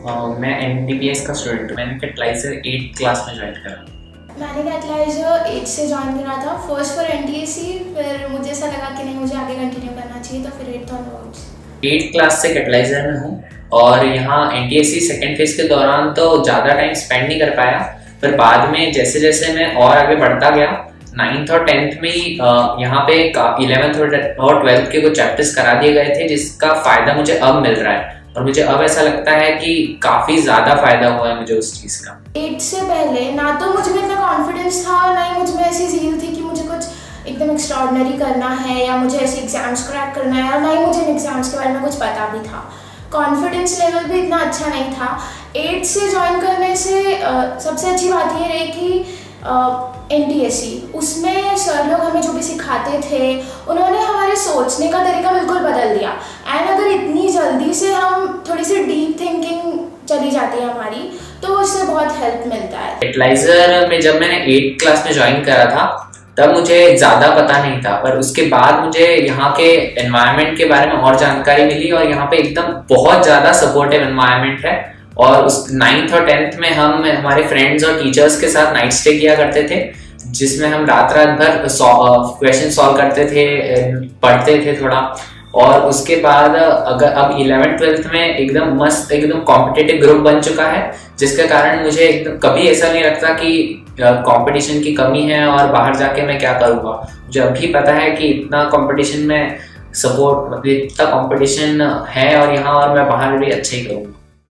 Uh, मैं N का student हूँ. मैंने कैटलाइजर एट क्लास में ज्वाइन करा. मैंने कैटलाइजर एट से ज्वाइन करा था. फ़र्स्ट फॉर एन फिर मुझे ऐसा लगा कि नहीं मुझे आगे कंटिन्यू करना चाहिए तो फिर एट ऑनवर्ड्स एट क्लास से कैटलाइजर में हूँ. और यहाँ N T S C second phase के दौरान तो ज़्यादा टाइम स्पेंड नहीं कर पाया. फिर बाद में जैसे जैसे मैं और आगे बढ़ता गया नाइन्थ और टेंथ में ही यहाँ पे इलेवेंथ और ट्वेल्थ के कुछ चैप्टर्स करा दिए गए थे जिसका फ़ायदा मुझे अब मिल रहा है. और मुझे अब ऐसा लगता है कि काफ़ी ज़्यादा फ़ायदा हुआ है मुझे उस चीज़ का। एट से पहले ना तो मुझमें इतना कॉन्फिडेंस था ना ही मुझमें ऐसी जील थी कि मुझे कुछ एकदम एक्स्ट्रॉर्डनरी करना है या मुझे ऐसे एग्ज़ाम्स क्रैक करना है और ना ही मुझे एग्ज़ाम्स के बारे में कुछ पता भी था। कॉन्फिडेंस लेवल भी इतना अच्छा नहीं था। एट से ज्वाइन करने से uh, सबसे अच्छी बात ये रही कि एन टी एस सी उसमें सर लोग हमें जो भी सिखाते थे उन्होंने हमारे सोचने का तरीका बिल्कुल बदल दिया। एंड अगर इतनी जल्दी से हम थोड़ी सी डीप थिंकिंग चली जाती है हमारी तो उससे बहुत हेल्प मिलता है। एटलाइजर में जब मैंने एट क्लास में ज्वाइन करा था, तब मुझे ज़्यादा पता नहीं था। पर उसके बाद मुझे यहाँ के एनवायरनमेंट के बारे में और जानकारी मिली और यहाँ पे एकदम बहुत ज़्यादा सपोर्टिव एनवायरनमेंट है। और उस नाइन्थ और टेंथ में हम, हमारे फ्रेंड्स और टीचर्स के साथ नाइट स्टे किया करते थे। जिसमें हम रात रात भर क्वेश्चन सॉल्व करते थे पढ़ते थे थोड़ा। और उसके बाद, अगर, अब इलेवेंथ ट्वेल्थ में एकदम मस्त, एकदम कॉम्पिटेटिव ग्रुप बन चुका है, जिसके कारण मुझे एकदम, कभी ऐसा नहीं लगता कि कंपटीशन की कमी है और बाहर जाके मैं क्या करूँगा। मुझे अभी पता है कि इतना कंपटीशन में सपोर्ट मतलब इतना कंपटीशन है और यहाँ और मैं बाहर भी अच्छा ही करूँगा